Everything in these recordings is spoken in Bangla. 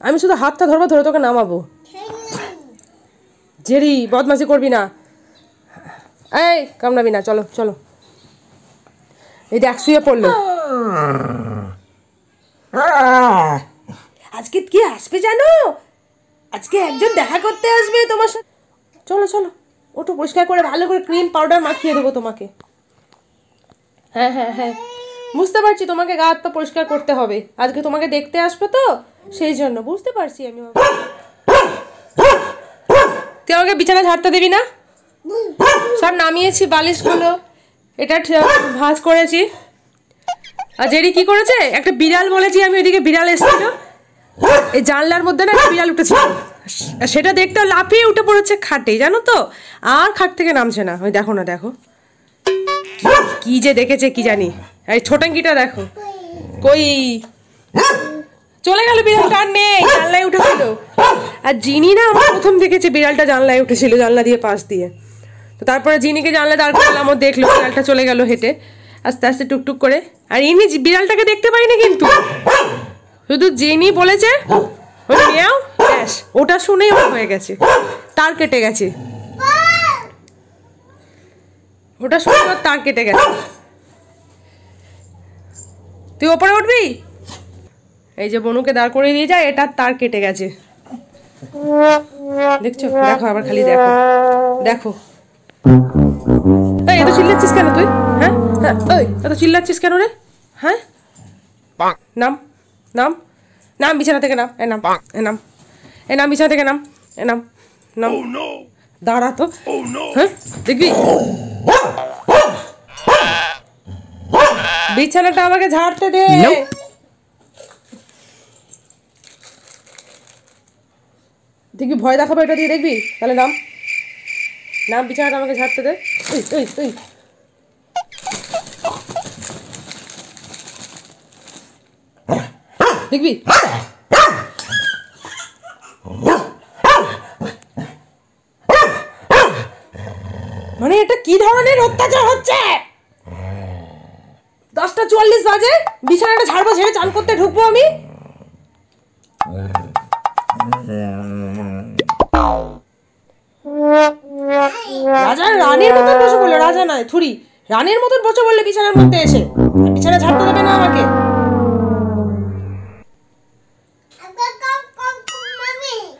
আমি শুধু হাতটা ধরবো, ধরে তোকে নামাবো। জেরি বদমাসি করবি না। এই, কামড়াবি না, চলো চলো। এই দেখ, শুয়ে পড়ল। আজকে কি আসবে জানো? আজকে একজন দেখা করতে আসবে তোমার সাথে চলো চলো। ওটা পরিষ্কার করে, ভালো করে ক্রিম পাউডার মাখিয়ে দেবো তোমাকে। হ্যাঁ হ্যাঁ হ্যাঁ। বুঝতে পারছি, তোমাকে গা হাত পরিষ্কার করতে হবে। আজকে তোমাকে দেখতে আসবে তো, সেই জন্য। বুঝতে পারছি আমি তুই আমাকে বিছানা ঝাড়তে দিবি না? সব নামিয়েছি, বালিশগুলো। এটা ভাঁজ করেছি। আর জেরি কি করেছে? একটা বিড়াল বলেছি আমি, ওইদিকে বিড়াল এসেছিল। এই জানলার মধ্যে না একটা বিড়াল উঠেছিল। সেটা দেখতে লাফিয়ে উঠে পড়েছে খাটে, জানো তো? আর খাট থেকে নামছে না। ওই দেখো না, দেখো। কি যে দেখেছে কি জানি। এই ছোটাঙ্কিটা দেখো। কই? চলে গেল বিড়ালটা আর নেই, জানলায় উঠেছিল আর জিনি না আমার প্রথম দেখেছে বিড়ালটা জানলায় উঠেছিল, জানলা দিয়ে পাশ দিয়ে। তো তারপরে জিনিকে জানলা দাঁড় করলাম, ও দেখল, বিড়ালটা চলে গেল হেঁটে। আস্তে আস্তে টুকটুক করে। আর ইনি বিড়ালটাকে দেখতে পাইনি কিন্তু। শুধু জিনি বলেছে, ওই ব্যাস, ওটা শুনেই হয়ে গেছে। তার কেটে গেছে। ওটা শুনে ওর তার কেটে গেছে। তুই ওপরে উঠবি? এই যে বনুকে দাঁড় করে নিয়ে যায় এটা তার কেটে গেছে। দেখছ? দেখো, আবার খালি দেখো। দেখো। এত চিল্লাচ্ছিস কেন তুই? হ্যাঁ? হ্যাঁ ওই এত চিল্লাচ্ছিস কেন রে? হ্যাঁ? নাম নাম নাম, বিছানা থেকে নাম, এ নাম এ নাম এ নাম, বিছানা থেকে নাম, এ নাম নাম। দাঁড়া তো। হ্যাঁ দেখবি? বিছানাটা আমাকে ঝাড়তে দে। দেখবি ভয় দেখাবো এটা দিয়ে দেখবি? তাহলে নাম। নাম বিছানাটা আমাকে ঝাড়তে দে। ওই ওই দেখবি? মানে এটা কি ধরনের অত্যাচার হচ্ছে? দশটা চুয়াল্লিশ বাজে, বিছানাটা ঝাড়বো, ঝেড়ে চান করতে ঢুকবো আমি। রাজা রানীর মতন বসে বলল রাজা নয়, থুরি। রানীর মতন বসে বললে বিছানার মধ্যে এসে বিছানা ঝাড়তে দেবে না আমাকে।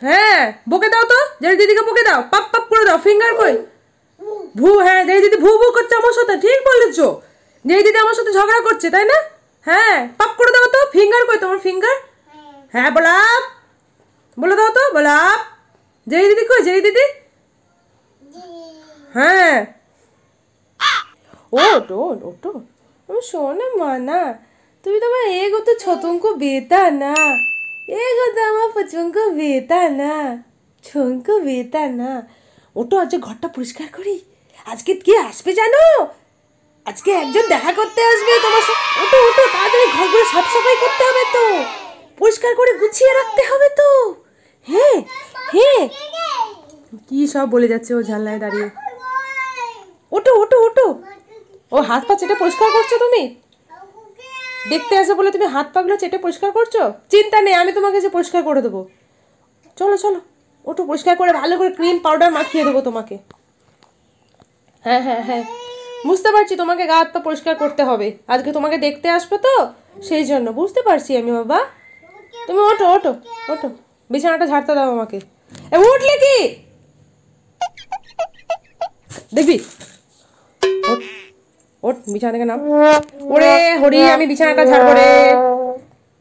হ্যাঁ বকে দাও তো জেরি দিদিকে বকে দাও, পাপ পাপ করে দাও ফিঙ্গার কই? ভু হ্যাঁ জেরি দিদি, ভু ভু করছে আমার সাথে, ঠিক বলেছ। জেরি দিদি আমার সাথে ঝগড়া করছে, তাই না? হ্যাঁ পাপ করে দাও তো ফিঙ্গার কই তোমার ফিঙ্গার হ্যাঁ বলাপ বলে দাও তো বলাপ জেরি দিদি কই, জেরি দিদি? হ্যাঁ। ওটো ওটো আমি শোনে মানা, তুমি তো আমার এগো তো ছতঙ্ক বেতা না। এগো তো আমার পচঙ্ক বেতা না, ছঙ্ক বেতা না। ওটো আজকে ঘরটা পরিষ্কার করি? আজকে কি আসবে জানো? আজকে একজন দেখা করতে আসবে তোমার সাথে ওটো ওটো তাড়াতাড়ি ঘরগুলো সাফ সাফাই করতে হবে তো। পরিষ্কার করে গুছিয়ে রাখতে হবে তো। হ্যাঁ হ্যাঁ। কি সব বলে যাচ্ছে ও জানলায় দাঁড়িয়ে? ওটো ওটো ওটো ও হাত পা চেটে পরিষ্কার করছ তুমি? দেখতে আসে বলে তুমি হাত পাগুলো চেটে পরিষ্কার করছ? চিন্তা নেই, আমি তোমাকে যে পরিষ্কার করে দেবো। চলো চলো ওটো পরিষ্কার করে ভালো করে ক্রিম পাউডার মাখিয়ে দেবো তোমাকে। হ্যাঁ হ্যাঁ হ্যাঁ। বুঝতে পারছি, তোমাকে গা হাত পা পরিষ্কার করতে হবে। আজকে তোমাকে দেখতে আসবে তো? সেই জন্য। বুঝতে পারছি আমি, বাবা। তুমি ওঠো ওঠো ওঠো। বিছানাটা ঝাড়তে দাও আমাকে। এ, উঠলে কি? দেখবি? ওঠ বিছানা থেকে নাম। ওরে, হরি, আমি বিছানাটা ঝাড়বো রে।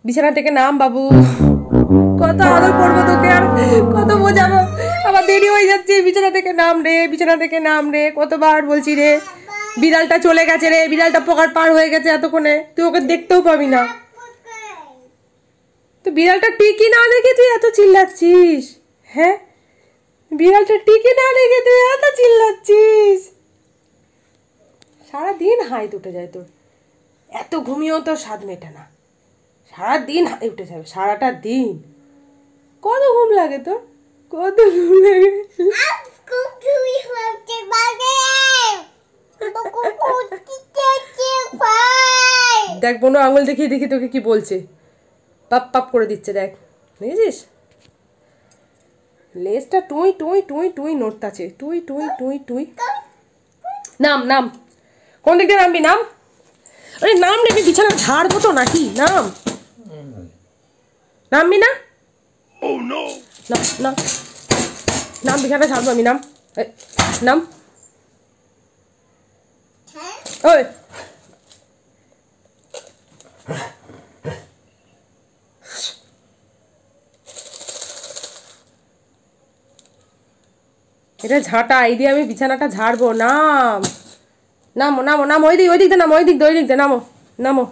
বিছানা থেকে নাম, বাবু। কত আদর করব তোকে আর কত বোঝাবো। আমার দেরি হয়ে যাচ্ছে, বিছানা থেকে নাম রে, বিছানা থেকে নাম রে, কতবার বলছি রে। বিড়ালটা চলে গেছে রে, বিড়ালটা পোকার পার হয়ে গেছে এতক্ষণে, তুই ওকে দেখতেও পাবি না। তো বিড়ালটা টিকি না দেখে তুই এত চিল্লাচ্ছিস? হ্যাঁ? বিড়ালটা টিকি না দেখে তুই এত চিল্লাচ্ছিস? সারাদিন হাইট উঠে যায় তোর। এত ঘুমিয়েও তোর স্বাদ মেটে না। সারাদিন হাই উঠে যাবে, সারাটা দিন। কত ঘুম লাগে তোর? কত দেখ বোনো আঙুল দেখিয়ে দেখি তোকে কি বলছে। পাপ পাপ করে দিচ্ছে দেখ। দেখেছিস? লেজটা টুই টুই টুই টুই নড়তাছে। টুই টুই টুই টুই। নাম নাম। কোন দিক দিয়ে নামবি? নাম? আরে নাম নেবি বিছানা ঝাড়বো তো নাকি? নাম। নামবি না? না না নাম বিছানা ঝাড়বো আমি নাম। নাম। ওই এটা ঝাঁটা এই দিয়ে আমি বিছানাটা ঝাড়বো নাম। নামো নামো নামো ওই দিক ওই দিক নামো ওই দিক ওই দিক দিয়ে নামো নামো।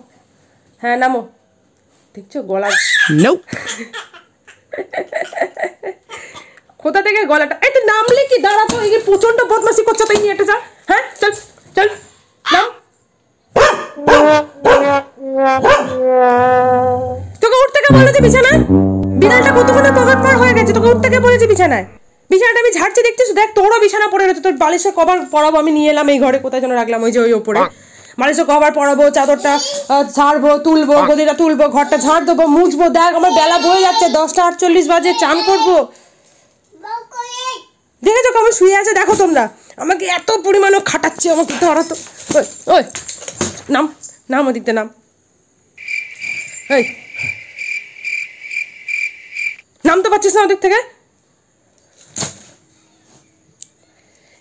হ্যাঁ নামো। দেখছ গলা. কোথা থেকে গলাটা? এই তুই নামলে কি? দাঁড়াতো এই যে প্রচণ্ড বদমাসি করছ তাই নিয়ে এটা যা। হ্যাঁ চল চল নাম। তোকে উঠতে কে বলেছে বিছানায়। বিড়ালটা কতক্ষণে পকেট পার হয়ে গেছে তোকে উঠতে কে বলেছে বিছানায়। বিছানাটা আমি ঝাড়ছি দেখছিস? দেখ তোরও বিছানা পড়ে রয়েছে। তোর বালিশের কভার পরাবো আমি নিয়ে এলাম এই ঘরে। কোথায় যেন রাখলাম ওই যে ওই ওপরে। বালিশের কভার পরাবো চাদরটা ঝাড়বো তুলবো গদিটা তুলবো ঘরটা ঝাড় দেবো মুছবো। দেখ আমার বেলা বয়ে যাচ্ছে দশটা আটচল্লিশ বাজে চান করব। দেখেছ কেমন শুয়ে আছে, দেখো তোমরা। আমাকে এত পরিমাণে খাটাচ্ছে, আমাকে ধরা তো। ওই ওই, নাম নাম ওদিকটা নাম। এই। নাম তো পাচ্ছিস না ওদিক থেকে?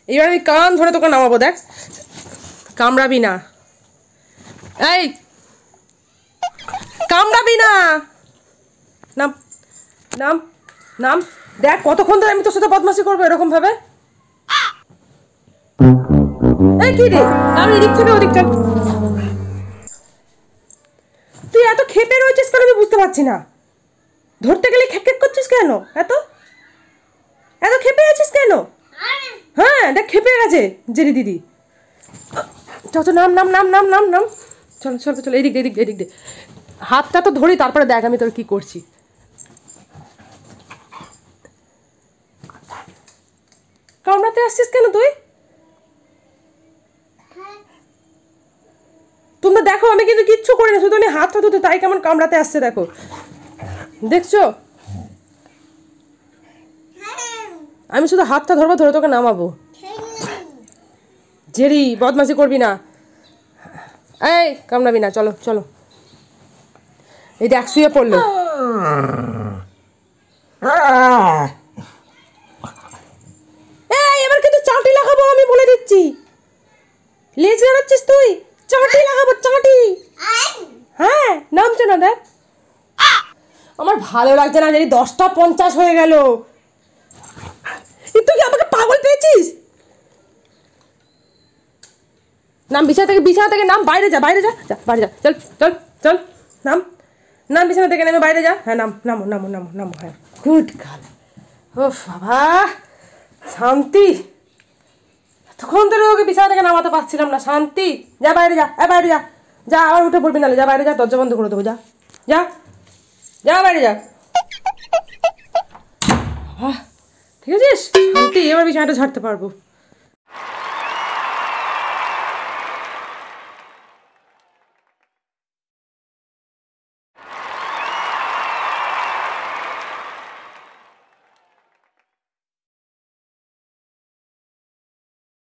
এবার আমি কান ধরে তোকে নামাবো, দেখ। কামড়াবি না। এই। কামড়াবি না। নাম নাম নাম। দেখ, কতক্ষণ ধরে আমি তোর সাথে বদমাশি করব এরকম ভাবে কি রে? আমি এদিক থেকে ওদিক চল তুই এত খেপে রয়েছিস কেন আমি বুঝতে পারছি না। ধরতে গেলে খেক খেক করছিস কেন? এত? এত খেপে আছিস কেন? হ্যাঁ দেখ, খেপে গেছে, জেরি দিদি। চল নাম নাম নাম নাম নাম নাম। চলো চলো চলো, এদিক এদিক এদিক দে। হাতটা তো ধরি, তারপরে দেখ আমি তোর কি করছি। কামড়াতে আসছিস কেন তুই? তোমরা দেখো আমি কিন্তু কিচ্ছু করি না শুধু আমি হাত হাত ধুতে তাই কেমন কামড়াতে আসছে দেখো। দেখছ? আমি শুধু হাতটা ধরবো ধরে তোকে নামাবো। জেরি বদমাসি করবি না। এই কামড়াবি না চলো চলো। এই দেখ শুয়ে পড়ল এই এবার কিন্তু চাটি লাগাবো আমি বলে দিচ্ছি লেজ নাড়াচ্ছিস তুই চাটি লাগাবো চাটি হ্যাঁ নামছো না দেখ আমার ভালো লাগছে না জানি দশটা পঞ্চাশ হয়ে গেল। তুই কি আমাকে পাগল পেয়েছিস? নাম বিছানা থেকে বিছানা থেকে নাম, বাইরে যা বাইরে যা যা, বাইরে যা, চল চল চল, নাম নাম বিছানা থেকে নেমে, বাইরে যা। হ্যাঁ নাম, নামো নামো নামো নামো হ্যাঁ। গুড গাল ও বাবা, শান্তি। তখন ধরে ওকে বিছানা থেকে নামাতে পারছিলাম না, শান্তি। যা, বাইরে যা হ্যাঁ বাইরে যা। যা, আবার উঠে পড়বি নাহলে, যা, বাইরে যা, দরজা বন্ধ করে দেবো, যা। যা। যা বাইরে যা। ঠিক আছে শান্তি এবার বিছানাটা ঝাড়তে পারব।